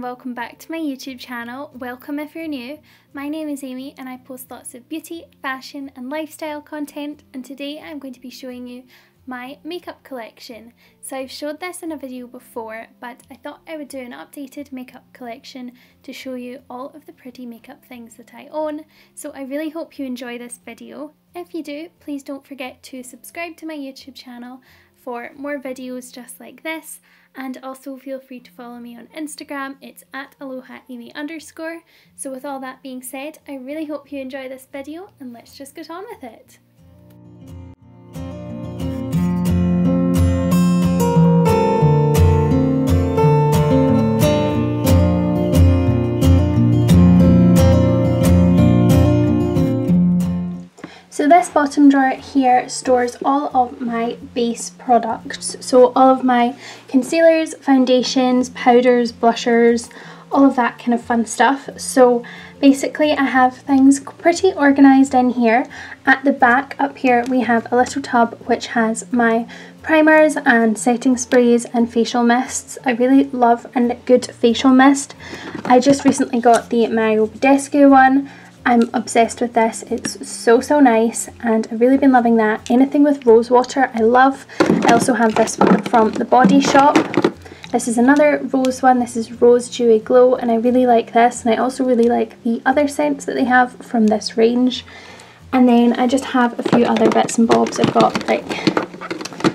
and welcome back to my YouTube channel. Welcome if you're new. My name is Amy and I post lots of beauty, fashion and lifestyle content and today I'm going to be showing you my makeup collection. So I've showed this in a video before but I thought I would do an updated makeup collection to show you all of the pretty makeup things that I own. So I really hope you enjoy this video. If you do, please don't forget to subscribe to my YouTube channel for more videos just like this and also feel free to follow me on Instagram it's at alohaamy underscore so with all that being said I really hope you enjoy this video and let's just get on with it. This bottom drawer here stores all of my base products. So all of my concealers, foundations, powders, blushers, all of that kind of fun stuff. So basically I have things pretty organised in here. At the back up here we have a little tub which has my primers and setting sprays and facial mists. I really love a good facial mist. I just recently got the Mario Badescu one I'm obsessed with this. It's so, so nice and I've really been loving that. Anything with rose water I love. I also have this one from The Body Shop. This is another rose one. This is Rose Dewy Glow and I really like this and I also really like the other scents that they have from this range. And then I just have a few other bits and bobs. I've got like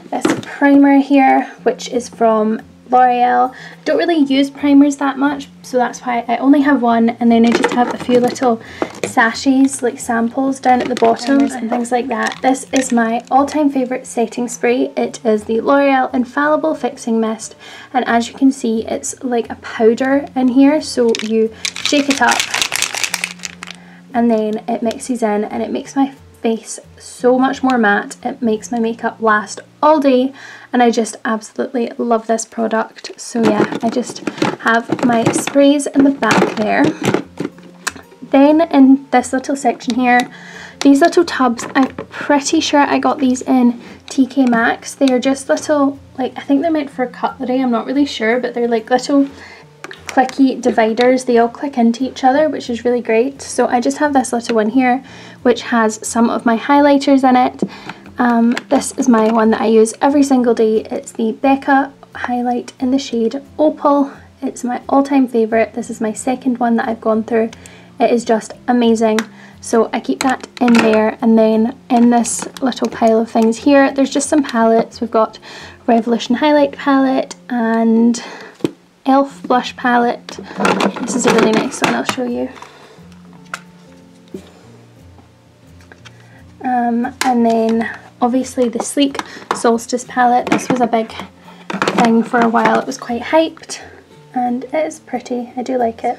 this primer here which is from L'Oreal. I don't really use primers that much, so that's why I only have one, and then I just have a few little sachets, like samples down at the bottom and things like that. This is my all-time favourite setting spray. It is the L'Oreal Infallible Fixing Mist, and as you can see, it's like a powder in here, so you shake it up, and then it mixes in, and it makes my face so much more matte. It makes my makeup last all day and I just absolutely love this product. So yeah, I just have my sprays in the back there. Then in this little section here, these little tubs, I'm pretty sure I got these in TK Maxx. They are just little, like I think they're meant for cutlery, I'm not really sure, but they're like little clicky dividers. They all click into each other, which is really great. So I just have this little one here, which has some of my highlighters in it. Um, this is my one that I use every single day. It's the Becca highlight in the shade Opal. It's my all-time favourite. This is my second one that I've gone through. It is just amazing. So I keep that in there and then in this little pile of things here, there's just some palettes. We've got Revolution Highlight Palette and e.l.f. blush palette. This is a really nice one, I'll show you. Um, and then obviously the Sleek Solstice palette. This was a big thing for a while. It was quite hyped and it is pretty. I do like it.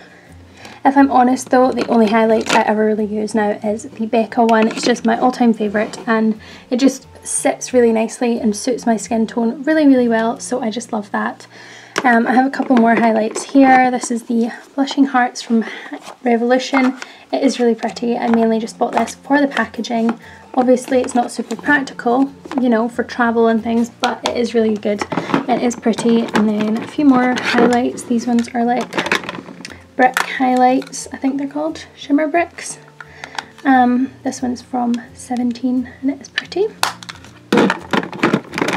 If I'm honest though, the only highlight I ever really use now is the Becca one. It's just my all-time favourite and it just sits really nicely and suits my skin tone really, really well. So I just love that. Um, I have a couple more highlights here. This is the Blushing Hearts from Revolution. It is really pretty. I mainly just bought this for the packaging. Obviously it's not super practical, you know, for travel and things, but it is really good. It is pretty. And then a few more highlights. These ones are like brick highlights, I think they're called. Shimmer bricks. Um, this one's from 17 and it is pretty.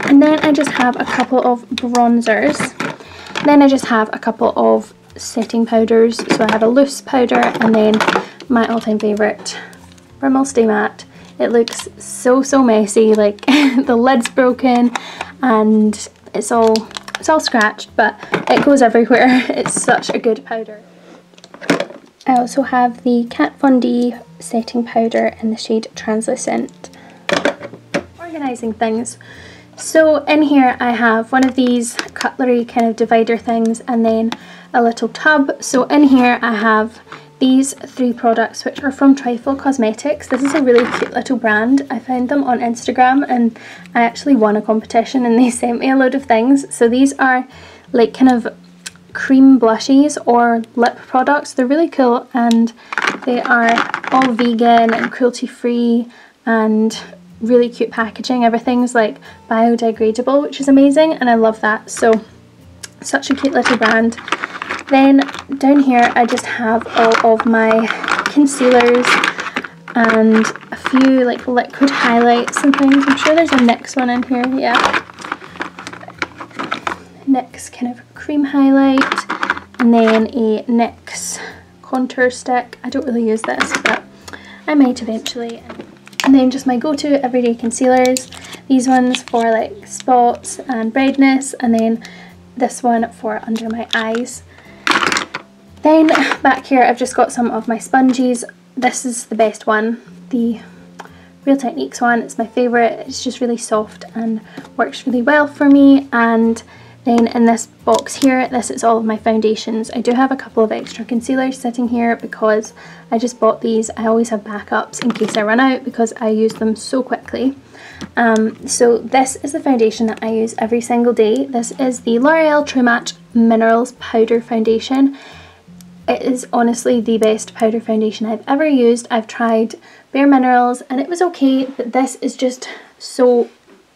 And then I just have a couple of bronzers. Then I just have a couple of setting powders. So I have a loose powder and then my all-time favourite Rimmel Stay Matte. It looks so, so messy. Like the lid's broken and it's all, it's all scratched, but it goes everywhere. It's such a good powder. I also have the Kat Von D setting powder in the shade Translucent. Organising things. So in here I have one of these cutlery kind of divider things and then a little tub. So in here I have these three products which are from Trifle Cosmetics. This is a really cute little brand. I found them on Instagram and I actually won a competition and they sent me a load of things. So these are like kind of cream blushes or lip products. They're really cool and they are all vegan and cruelty free and really cute packaging. Everything's like biodegradable, which is amazing, and I love that. So, such a cute little brand. Then down here I just have all of my concealers and a few like liquid highlights and things. I'm sure there's a NYX one in here, yeah. NYX kind of cream highlight and then a NYX contour stick. I don't really use this but I might eventually. And then just my go-to everyday concealers. These ones for like spots and redness and then this one for under my eyes. Then back here I've just got some of my sponges. This is the best one, the Real Techniques one. It's my favourite. It's just really soft and works really well for me and then in this box here, this is all of my foundations. I do have a couple of extra concealers sitting here because I just bought these. I always have backups in case I run out because I use them so quickly. Um, so this is the foundation that I use every single day. This is the L'Oreal True Match Minerals Powder Foundation. It is honestly the best powder foundation I've ever used. I've tried Bare Minerals and it was okay, but this is just so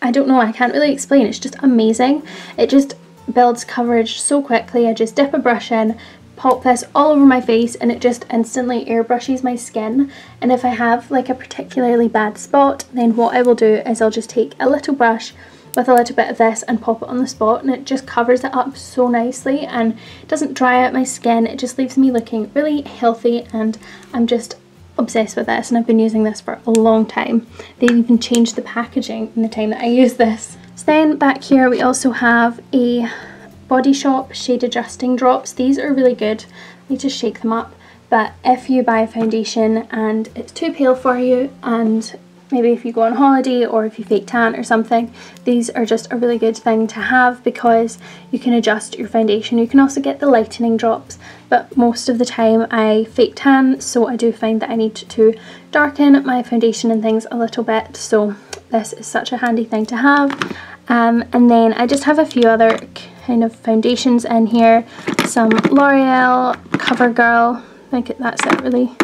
I don't know, I can't really explain. It's just amazing. It just builds coverage so quickly. I just dip a brush in, pop this all over my face and it just instantly airbrushes my skin. And if I have like a particularly bad spot, then what I will do is I'll just take a little brush with a little bit of this and pop it on the spot and it just covers it up so nicely and doesn't dry out my skin. It just leaves me looking really healthy and I'm just obsessed with this and I've been using this for a long time. They've even changed the packaging in the time that I use this. So then back here we also have a Body Shop Shade Adjusting Drops. These are really good. You just shake them up. But if you buy a foundation and it's too pale for you and maybe if you go on holiday or if you fake tan or something these are just a really good thing to have because you can adjust your foundation. You can also get the lightening drops but most of the time I fake tan so I do find that I need to darken my foundation and things a little bit. So this is such a handy thing to have. Um, and then I just have a few other kind of foundations in here. Some L'Oreal CoverGirl. I think that's it really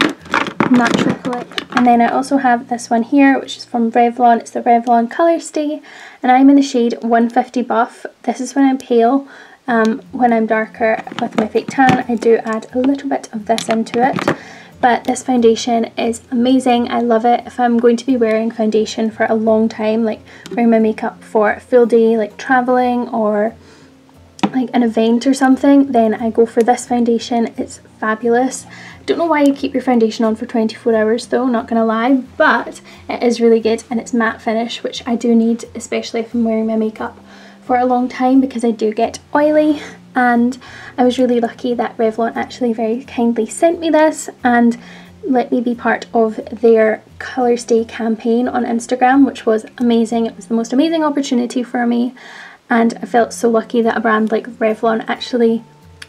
natural click and then I also have this one here which is from Revlon. It's the Revlon Colour Stay. And I'm in the shade 150 Buff. This is when I'm pale. Um, when I'm darker with my fake tan I do add a little bit of this into it. But this foundation is amazing. I love it. If I'm going to be wearing foundation for a long time like wearing my makeup for a full day like traveling or like an event or something then I go for this foundation. It's fabulous don't know why you keep your foundation on for 24 hours though, not gonna lie, but it is really good and it's matte finish, which I do need, especially if I'm wearing my makeup for a long time because I do get oily and I was really lucky that Revlon actually very kindly sent me this and let me be part of their Colour Stay campaign on Instagram, which was amazing. It was the most amazing opportunity for me and I felt so lucky that a brand like Revlon actually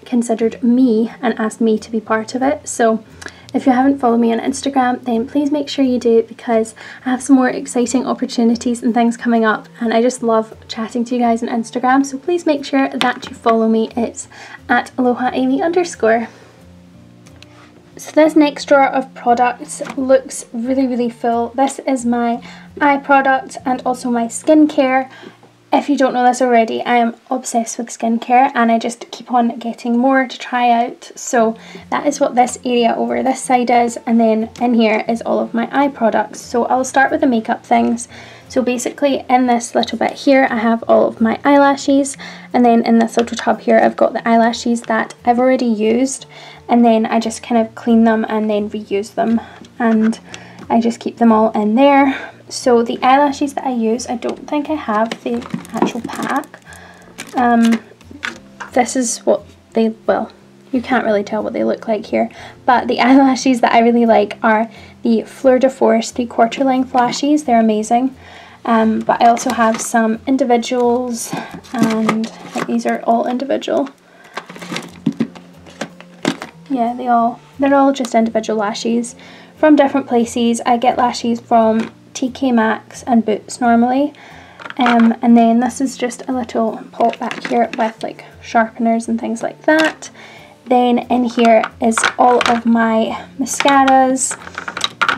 considered me and asked me to be part of it. So if you haven't followed me on Instagram, then please make sure you do because I have some more exciting opportunities and things coming up and I just love chatting to you guys on Instagram. So please make sure that you follow me. It's at aloha amy underscore. So this next drawer of products looks really, really full. This is my eye product and also my skincare. If you don't know this already, I am obsessed with skincare and I just keep on getting more to try out. So that is what this area over this side is and then in here is all of my eye products. So I'll start with the makeup things. So basically in this little bit here I have all of my eyelashes and then in this little tub here I've got the eyelashes that I've already used and then I just kind of clean them and then reuse them and I just keep them all in there so the eyelashes that I use, I don't think I have the actual pack. Um, this is what they, well, you can't really tell what they look like here. But the eyelashes that I really like are the Fleur de Force 3 quarter length lashes. They're amazing. Um, but I also have some individuals and these are all individual. Yeah, they all, they're all just individual lashes from different places. I get lashes from TK Maxx and Boots normally. Um, and then this is just a little pot back here with like sharpeners and things like that. Then in here is all of my mascaras,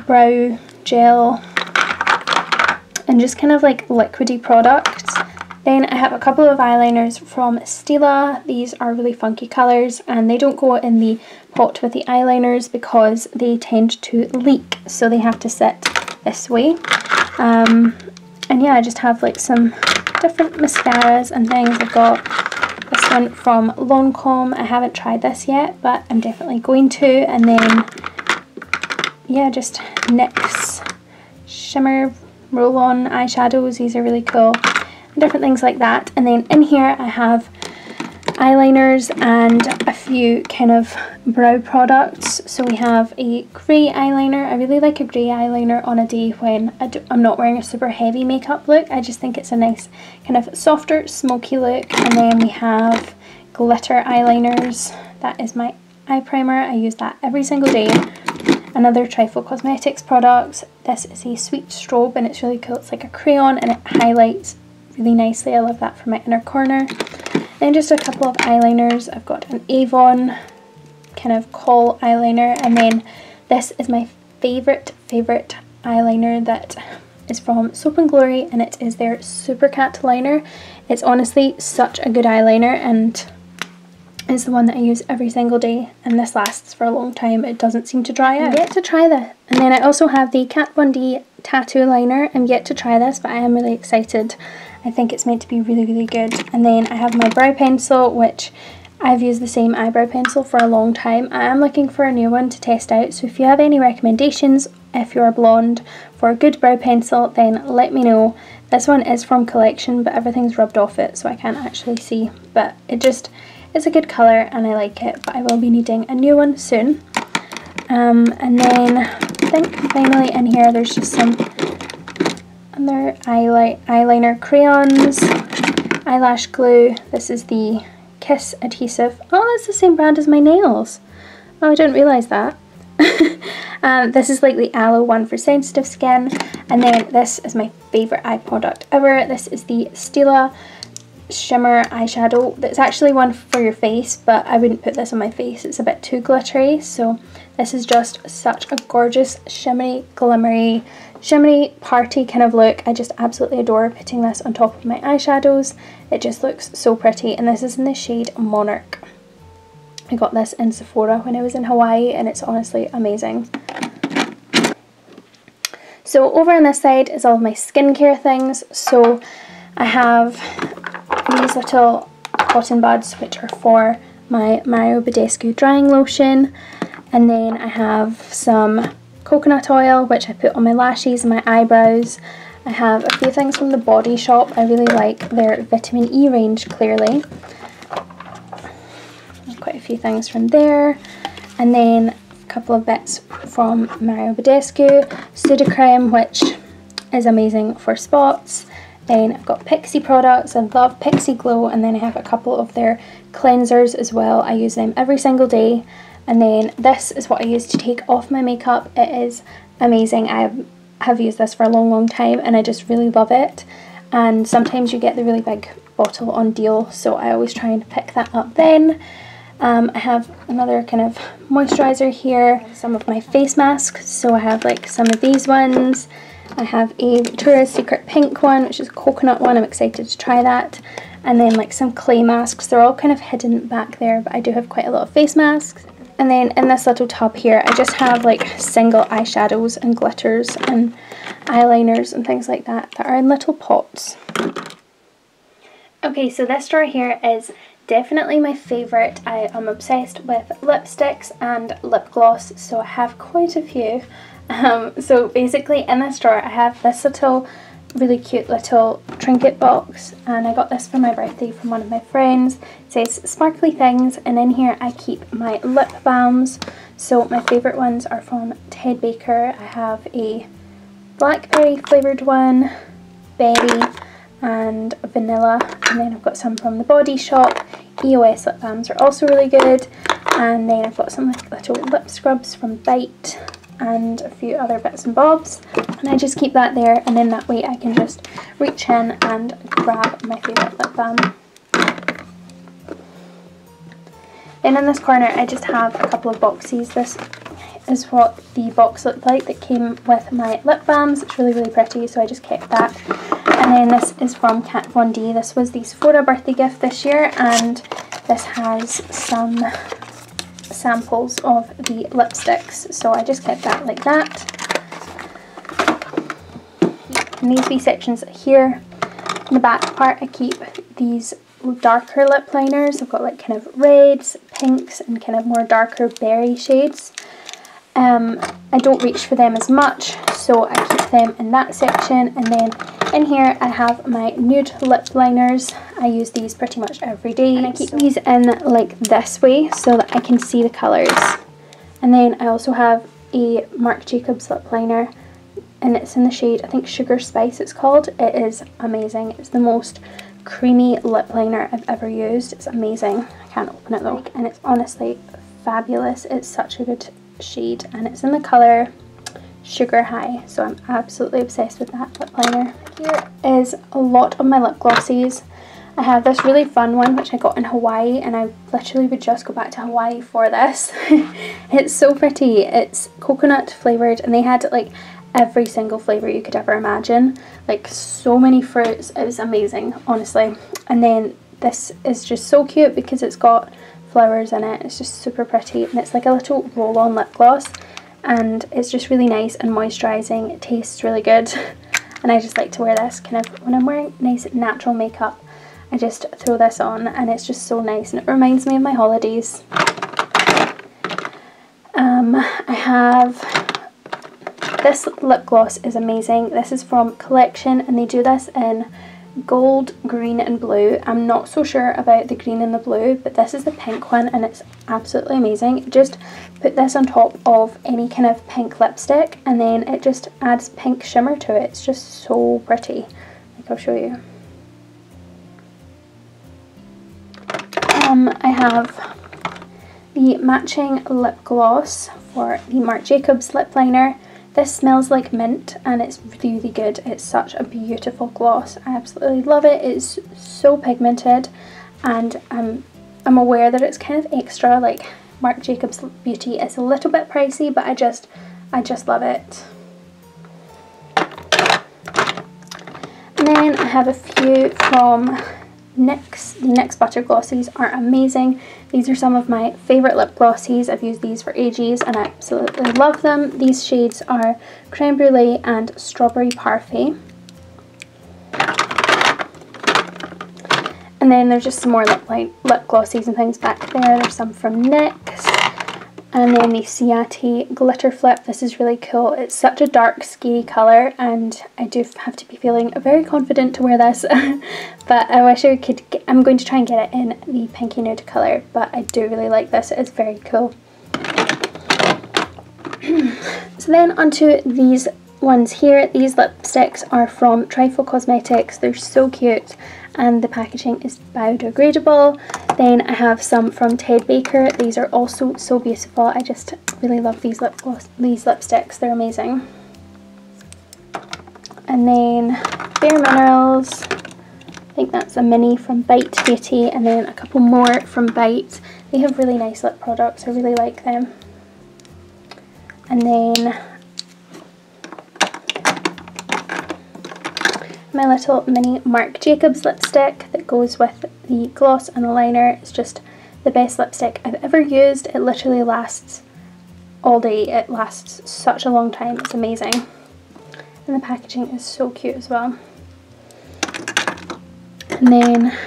brow gel, and just kind of like liquidy products. Then I have a couple of eyeliners from Stila. These are really funky colours and they don't go in the pot with the eyeliners because they tend to leak so they have to sit this way. Um, and yeah, I just have like some different mascaras and things. I've got this one from Lancome. I haven't tried this yet but I'm definitely going to and then yeah just NYX shimmer roll-on eyeshadows. These are really cool different things like that. And then in here I have eyeliners and a few kind of brow products. So we have a grey eyeliner. I really like a grey eyeliner on a day when I am not wearing a super heavy makeup look. I just think it's a nice kind of softer smoky look. And then we have glitter eyeliners. That is my eye primer. I use that every single day. Another Trifle Cosmetics product. This is a sweet strobe and it's really cool. It's like a crayon and it highlights really nicely. I love that for my inner corner. Then just a couple of eyeliners. I've got an Avon kind of kohl eyeliner and then this is my favourite, favourite eyeliner that is from Soap and Glory and it is their Super Cat liner. It's honestly such a good eyeliner and it's the one that I use every single day and this lasts for a long time. It doesn't seem to dry out. I'm yet to try this. And then I also have the Kat Von D tattoo liner. I'm yet to try this but I am really excited. I think it's meant to be really, really good. And then I have my brow pencil, which I've used the same eyebrow pencil for a long time. I am looking for a new one to test out, so if you have any recommendations, if you're blonde, for a good brow pencil, then let me know. This one is from Collection, but everything's rubbed off it, so I can't actually see. But it just is a good colour and I like it, but I will be needing a new one soon. Um, and then I think finally in here there's just some other eyeliner crayons, eyelash glue. This is the Kiss adhesive. Oh, that's the same brand as my nails. Oh, I didn't realise that. um, this is like the aloe one for sensitive skin. And then this is my favourite eye product ever. This is the Stila shimmer eyeshadow. That's actually one for your face, but I wouldn't put this on my face. It's a bit too glittery. So this is just such a gorgeous shimmery, glimmery shimmery party kind of look. I just absolutely adore putting this on top of my eyeshadows. It just looks so pretty and this is in the shade Monarch. I got this in Sephora when I was in Hawaii and it's honestly amazing. So over on this side is all of my skincare things. So I have these little cotton buds which are for my Mario Badescu drying lotion and then I have some coconut oil which I put on my lashes and my eyebrows. I have a few things from the Body Shop. I really like their vitamin E range clearly. Quite a few things from there. And then a couple of bits from Mario Badescu. Sudocrem which is amazing for spots. Then I've got Pixi products. I love Pixi Glow and then I have a couple of their cleansers as well. I use them every single day and then this is what I use to take off my makeup. It is amazing. I have used this for a long, long time and I just really love it. And sometimes you get the really big bottle on deal, so I always try and pick that up then. Um, I have another kind of moisturizer here, some of my face masks. So I have like some of these ones. I have a Victoria's Secret pink one, which is a coconut one. I'm excited to try that. And then like some clay masks. They're all kind of hidden back there, but I do have quite a lot of face masks. And then in this little tub here, I just have like single eyeshadows and glitters and eyeliners and things like that that are in little pots. Okay, so this drawer here is definitely my favourite. I am obsessed with lipsticks and lip gloss, so I have quite a few. Um, so basically in this drawer I have this little really cute little trinket box and I got this for my birthday from one of my friends. Says sparkly things and in here I keep my lip balms. So my favourite ones are from Ted Baker. I have a blackberry flavoured one, berry and vanilla and then I've got some from the Body Shop. EOS lip balms are also really good and then I've got some little lip scrubs from Bite and a few other bits and bobs and I just keep that there and then that way I can just reach in and grab my favourite lip balm. Then in this corner I just have a couple of boxes. This is what the box looked like that came with my lip balms. It's really, really pretty, so I just kept that. And then this is from Kat Von D. This was the Sephora birthday gift this year, and this has some samples of the lipsticks. So I just kept that like that. In these wee sections here, in the back part, I keep these darker lip liners. I've got like kind of reds, pinks, and kind of more darker berry shades. Um, I don't reach for them as much, so I keep them in that section. And then in here I have my nude lip liners. I use these pretty much every day. And I keep these in like this way so that I can see the colours. And then I also have a Marc Jacobs lip liner and it's in the shade, I think Sugar Spice it's called. It is amazing. It's the most creamy lip liner I've ever used. It's amazing. Can't open it though. And it's honestly fabulous. It's such a good shade and it's in the colour Sugar High. So I'm absolutely obsessed with that lip liner. Here is a lot of my lip glosses. I have this really fun one which I got in Hawaii and I literally would just go back to Hawaii for this. it's so pretty. It's coconut flavoured and they had like every single flavour you could ever imagine. Like so many fruits. It was amazing, honestly. And then this is just so cute because it's got flowers in it. It's just super pretty and it's like a little roll-on lip gloss and it's just really nice and moisturising. It tastes really good and I just like to wear this kind of when I'm wearing nice natural makeup. I just throw this on and it's just so nice and it reminds me of my holidays. Um, I have this lip gloss is amazing. This is from Collection and they do this in gold, green and blue. I'm not so sure about the green and the blue, but this is the pink one and it's absolutely amazing. Just put this on top of any kind of pink lipstick and then it just adds pink shimmer to it. It's just so pretty. Like I'll show you. Um, I have the matching lip gloss for the Marc Jacobs lip liner. This smells like mint and it's really good. It's such a beautiful gloss. I absolutely love it. It's so pigmented and I'm, I'm aware that it's kind of extra like Marc Jacobs Beauty is a little bit pricey but I just I just love it. And then I have a few from NYX. The NYX Butter Glossies are amazing. These are some of my favourite lip glossies. I've used these for ages and I absolutely love them. These shades are Creme Brulee and Strawberry Parfait. And then there's just some more lip, lip glossies and things back there. There's some from NYX. And then the Ciaté Glitter Flip. This is really cool. It's such a dark, scary colour and I do have to be feeling very confident to wear this. but I wish I could, get, I'm going to try and get it in the pinky nude colour. But I do really like this. It's very cool. so then onto these ones here. These lipsticks are from Trifle Cosmetics. They're so cute and the packaging is biodegradable. Then I have some from Ted Baker. These are also so beautiful. I just really love these lip gloss, these lipsticks. They're amazing. And then Bare Minerals. I think that's a mini from Bite Beauty and then a couple more from Bite. They have really nice lip products. I really like them. And then my little mini Marc Jacobs lipstick that goes with the gloss and the liner. It's just the best lipstick I've ever used. It literally lasts all day. It lasts such a long time. It's amazing. And the packaging is so cute as well. And then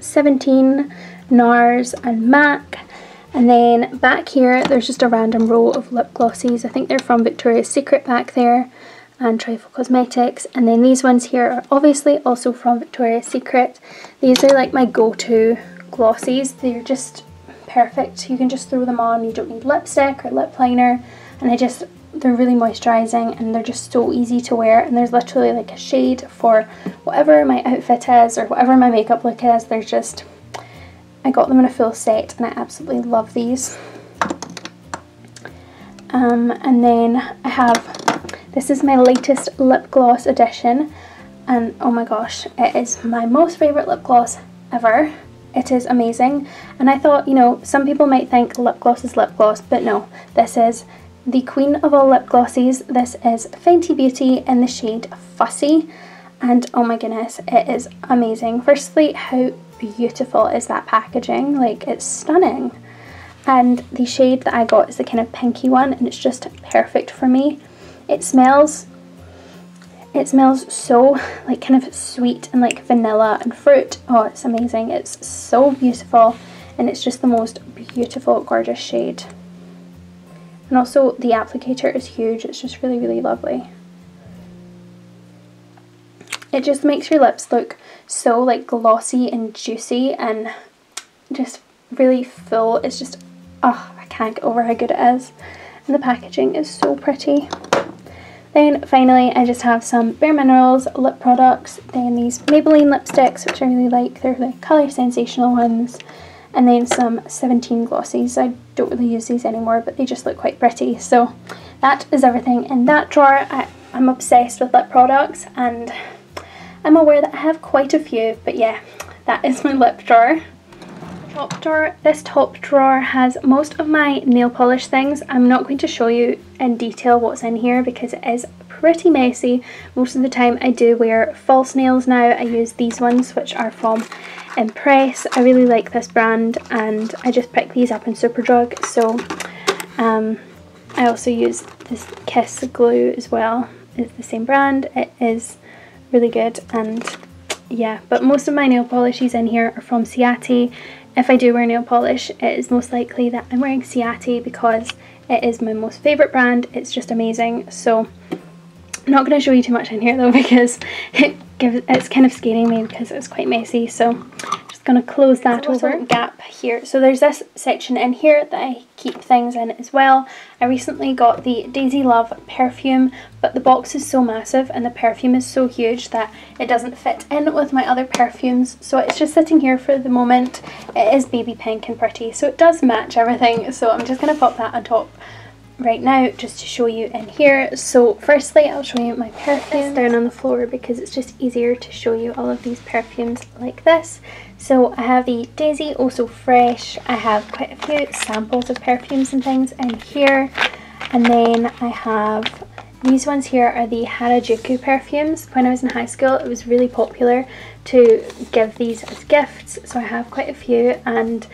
17 NARS and MAC. And then back here, there's just a random row of lip glosses. I think they're from Victoria's Secret back there and Trifle Cosmetics and then these ones here are obviously also from Victoria's Secret. These are like my go-to glossies. They're just perfect. You can just throw them on. You don't need lipstick or lip liner and I just they're really moisturising and they're just so easy to wear and there's literally like a shade for whatever my outfit is or whatever my makeup look is. They're just I got them in a full set and I absolutely love these. Um, and then I have this is my latest lip gloss edition and oh my gosh, it is my most favourite lip gloss ever. It is amazing and I thought, you know, some people might think lip gloss is lip gloss, but no, this is the queen of all lip glosses. This is Fenty Beauty in the shade Fussy and oh my goodness it is amazing. Firstly how beautiful is that packaging like it's stunning and the shade that I got is the kind of pinky one and it's just perfect for me. It smells it smells so like kind of sweet and like vanilla and fruit. Oh, it's amazing. It's so beautiful and it's just the most beautiful, gorgeous shade. And also the applicator is huge. It's just really, really lovely. It just makes your lips look so like glossy and juicy and just really full. It's just, oh, I can't get over how good it is. And the packaging is so pretty. Then finally I just have some Bare Minerals lip products, then these Maybelline lipsticks which I really like, they're the colour sensational ones, and then some 17 glossies. I don't really use these anymore but they just look quite pretty. So that is everything in that drawer. I, I'm obsessed with lip products and I'm aware that I have quite a few but yeah that is my lip drawer top drawer. This top drawer has most of my nail polish things. I'm not going to show you in detail what's in here because it is pretty messy. Most of the time I do wear false nails now. I use these ones which are from Impress. I really like this brand and I just picked these up in Superdrug so um, I also use this Kiss glue as well. It's the same brand. It is really good and yeah but most of my nail polishes in here are from Ciaté if I do wear nail polish, it is most likely that I'm wearing Ciaté because it is my most favourite brand. It's just amazing. So I'm not going to show you too much in here though because it gives, it's kind of scaring me because it's quite messy. So going to close that over. gap here. So there's this section in here that I keep things in as well. I recently got the Daisy Love perfume, but the box is so massive and the perfume is so huge that it doesn't fit in with my other perfumes. So it's just sitting here for the moment. It is baby pink and pretty, so it does match everything. So I'm just going to pop that on top right now just to show you in here. So firstly I'll show you my perfumes down on the floor because it's just easier to show you all of these perfumes like this. So I have the Daisy Eau So Fresh, I have quite a few samples of perfumes and things in here. And then I have these ones here are the Harajuku perfumes. When I was in high school it was really popular to give these as gifts. So I have quite a few and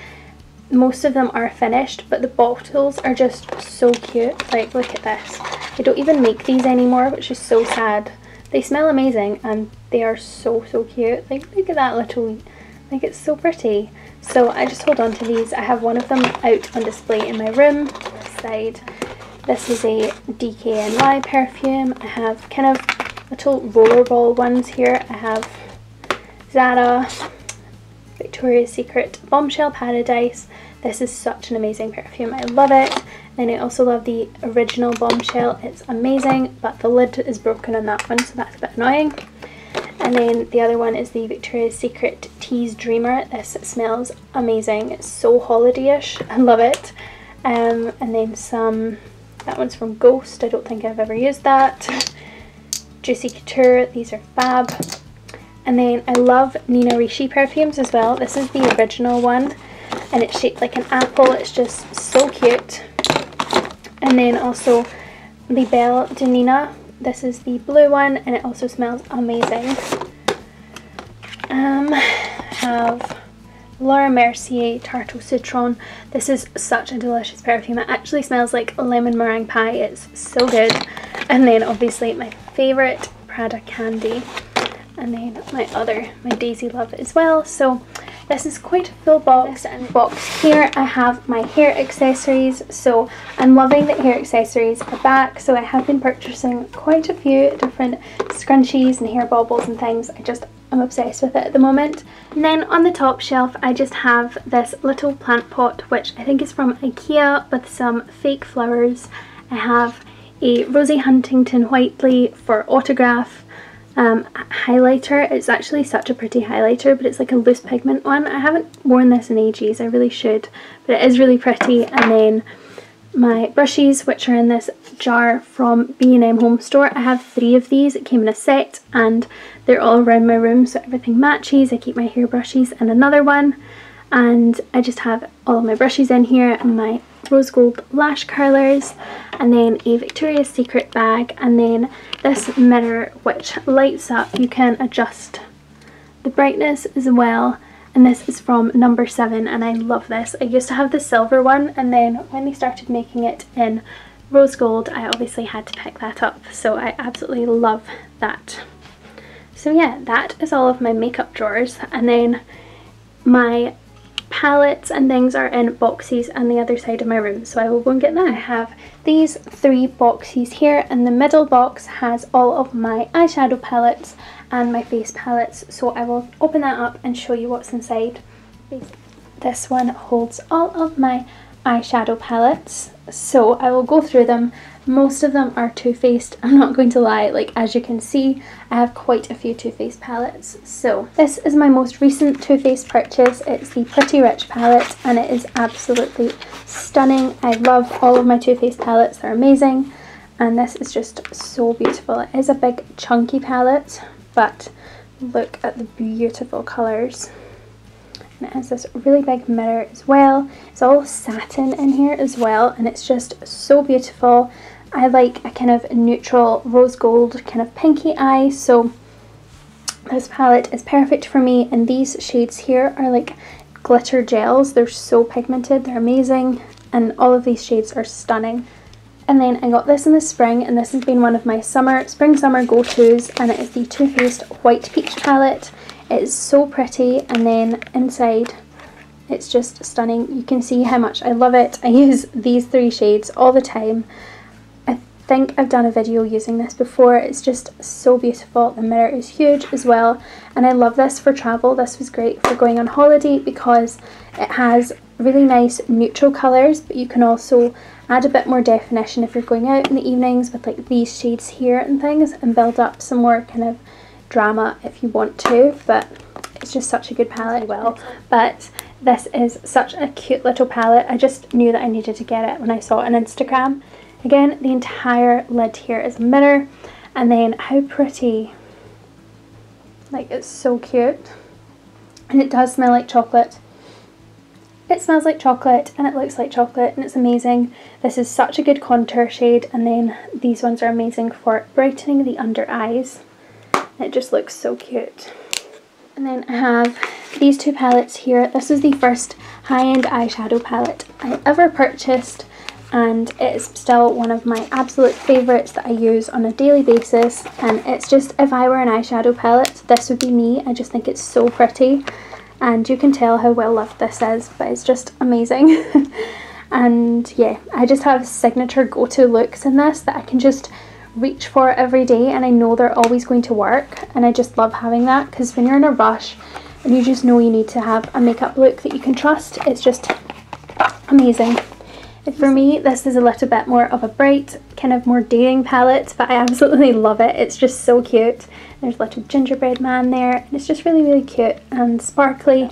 most of them are finished but the bottles are just so cute. Like look at this. They don't even make these anymore which is so sad. They smell amazing and they are so so cute. Like look at that little like it's so pretty so I just hold on to these I have one of them out on display in my room this side this is a DKNY perfume I have kind of little rollerball ones here I have Zara Victoria's Secret Bombshell Paradise. This is such an amazing perfume. I love it. Then I also love the original Bombshell. It's amazing, but the lid is broken on that one, so that's a bit annoying. And then the other one is the Victoria's Secret Tease Dreamer. This smells amazing. It's so holiday-ish. I love it. Um, and then some, that one's from Ghost. I don't think I've ever used that. Juicy Couture. These are fab. And then I love Nina Ricci perfumes as well. This is the original one and it's shaped like an apple. It's just so cute. And then also the Belle de Nina. This is the blue one and it also smells amazing. Um, have Laura Mercier Tarte Citron. This is such a delicious perfume. It actually smells like lemon meringue pie. It's so good. And then obviously my favourite Prada Candy and then my other, my Daisy Love as well. So this is quite a full box. And box here I have my hair accessories. So I'm loving that hair accessories are back. So I have been purchasing quite a few different scrunchies and hair baubles and things. I just I'm obsessed with it at the moment. And then on the top shelf I just have this little plant pot which I think is from Ikea with some fake flowers. I have a Rosie Huntington Whiteley for autograph um, highlighter. It's actually such a pretty highlighter, but it's like a loose pigment one. I haven't worn this in ages, I really should, but it is really pretty. And then my brushes, which are in this jar from B&M Home Store. I have three of these. It came in a set and they're all around my room, so everything matches. I keep my hair brushes and another one. And I just have all of my brushes in here and my rose gold lash curlers and then a Victoria's Secret bag and then this mirror which lights up you can adjust the brightness as well and this is from number 7 and I love this. I used to have the silver one and then when they started making it in rose gold I obviously had to pick that up so I absolutely love that. So yeah that is all of my makeup drawers and then my palettes and things are in boxes on the other side of my room so I will go and get them. I have these three boxes here and the middle box has all of my eyeshadow palettes and my face palettes so I will open that up and show you what's inside. This one holds all of my eyeshadow palettes so I will go through them most of them are Too Faced, I'm not going to lie, like as you can see I have quite a few Too Faced palettes. So this is my most recent Too Faced purchase, it's the Pretty Rich palette and it is absolutely stunning. I love all of my Too Faced palettes, they're amazing and this is just so beautiful. It is a big chunky palette but look at the beautiful colours. And it has this really big mirror as well. It's all satin in here as well and it's just so beautiful. I like a kind of neutral rose gold kind of pinky eye so this palette is perfect for me and these shades here are like glitter gels. They're so pigmented, they're amazing and all of these shades are stunning. And then I got this in the spring and this has been one of my summer, spring summer go-tos and it is the Too Faced White Peach palette. It is so pretty and then inside it's just stunning. You can see how much I love it. I use these three shades all the time think I've done a video using this before. It's just so beautiful. The mirror is huge as well and I love this for travel. This was great for going on holiday because it has really nice neutral colours but you can also add a bit more definition if you're going out in the evenings with like these shades here and things and build up some more kind of drama if you want to but it's just such a good palette well but this is such a cute little palette I just knew that I needed to get it when I saw it on Instagram Again, the entire lid here is mirror and then how pretty, like it's so cute and it does smell like chocolate. It smells like chocolate and it looks like chocolate and it's amazing. This is such a good contour shade and then these ones are amazing for brightening the under eyes. It just looks so cute. And then I have these two palettes here. This is the first high-end eyeshadow palette I ever purchased and it is still one of my absolute favourites that I use on a daily basis. And it's just if I were an eyeshadow palette this would be me. I just think it's so pretty. And you can tell how well loved this is but it's just amazing. And yeah I just have signature go-to looks in this that I can just reach for every day and I know they're always going to work. And I just love having that because when you're in a rush and you just know you need to have a makeup look that you can trust it's just amazing for me, this is a little bit more of a bright, kind of more dating palette, but I absolutely love it. It's just so cute. There's a little gingerbread man there, and it's just really, really cute and sparkly.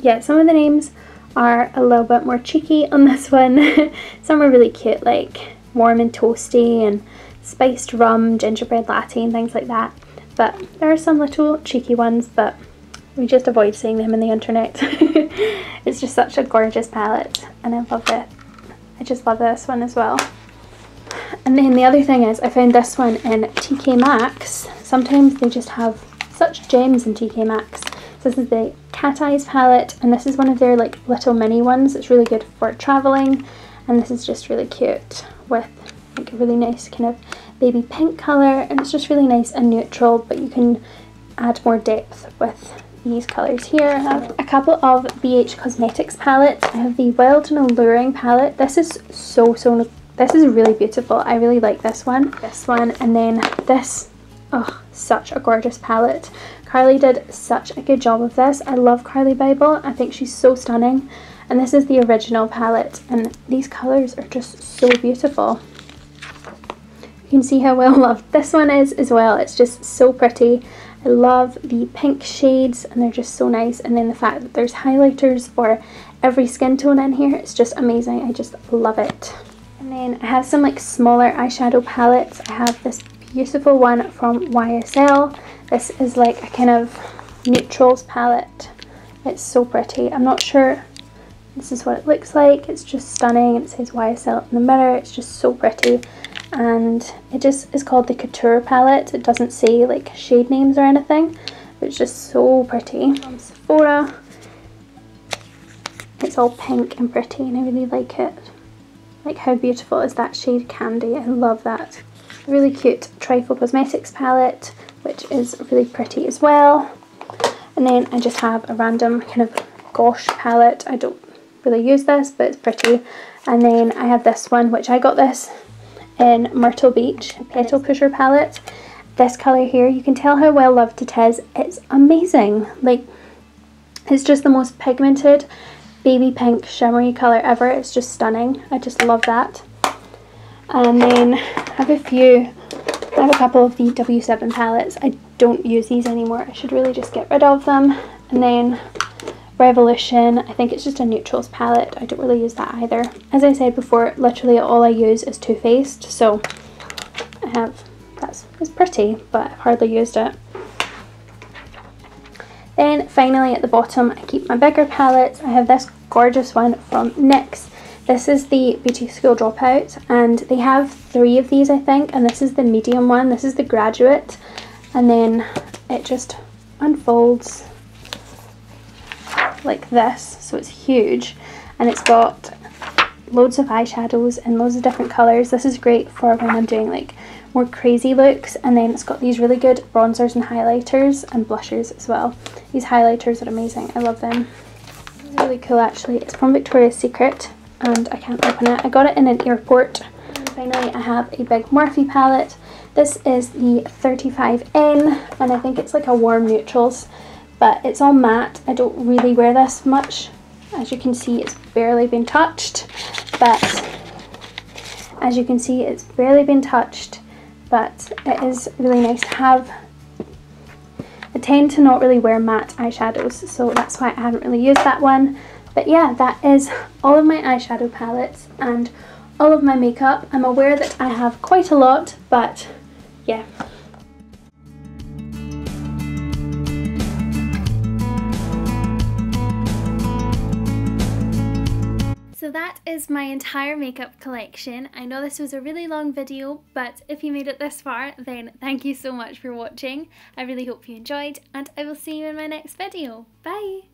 Yeah, some of the names are a little bit more cheeky on this one. some are really cute, like warm and toasty and spiced rum, gingerbread latte and things like that. But there are some little cheeky ones, but we just avoid seeing them in the internet. it's just such a gorgeous palette and I love it. I just love this one as well. And then the other thing is I found this one in TK Maxx. Sometimes they just have such gems in TK Maxx. So this is the Cat Eyes palette and this is one of their like little mini ones. It's really good for traveling and this is just really cute with like a really nice kind of baby pink colour and it's just really nice and neutral but you can add more depth with these colours here. I have a couple of BH Cosmetics palettes. I have the Wild and Alluring palette. This is so, so, this is really beautiful. I really like this one. This one and then this, oh, such a gorgeous palette. Carli did such a good job of this. I love Carli Bybel. I think she's so stunning. And this is the original palette and these colours are just so beautiful. You can see how well loved this one is as well. It's just so pretty. I love the pink shades and they're just so nice and then the fact that there's highlighters for every skin tone in here it's just amazing I just love it and then I have some like smaller eyeshadow palettes I have this beautiful one from YSL this is like a kind of neutrals palette it's so pretty I'm not sure This is what it looks like. It's just stunning. It says YSL in the mirror. It's just so pretty. And it just is called the Couture palette. It doesn't say like shade names or anything. But it's just so pretty. From Sephora. It's all pink and pretty and I really like it. Like how beautiful is that shade Candy? I love that. A really cute Trifle Cosmetics palette, which is really pretty as well. And then I just have a random kind of Gosh palette. I don't really use this, but it's pretty. And then I have this one, which I got this in Myrtle Beach, Petal Pusher palette. This colour here, you can tell how well loved it is. It's amazing. Like, it's just the most pigmented baby pink shimmery colour ever. It's just stunning. I just love that. And then I have a few, I have a couple of the W7 palettes. I don't use these anymore. I should really just get rid of them. And then Revolution, I think it's just a neutrals palette. I don't really use that either. As I said before, literally all I use is Too Faced. So I have, that's it's pretty, but I've hardly used it. Then finally at the bottom I keep my bigger palettes. I have this gorgeous one from NYX. This is the Beauty School Dropout and they have three of these I think and this is the medium one. This is the Graduate and then it just unfolds like this so it's huge and it's got loads of eyeshadows and loads of different colours. This is great for when I'm doing like more crazy looks and then it's got these really good bronzers and highlighters and blushers as well. These highlighters are amazing, I love them. It's really cool actually, it's from Victoria's Secret and I can't open it. I got it in an airport. And finally I have a big Morphe palette. This is the 35N and I think it's like a warm neutrals but it's all matte. I don't really wear this much. As you can see it's barely been touched but as you can see it's barely been touched but it is really nice to have. I tend to not really wear matte eyeshadows, so that's why I haven't really used that one. But yeah, that is all of my eyeshadow palettes and all of my makeup. I'm aware that I have quite a lot, but yeah. That is my entire makeup collection. I know this was a really long video, but if you made it this far, then thank you so much for watching. I really hope you enjoyed, and I will see you in my next video. Bye!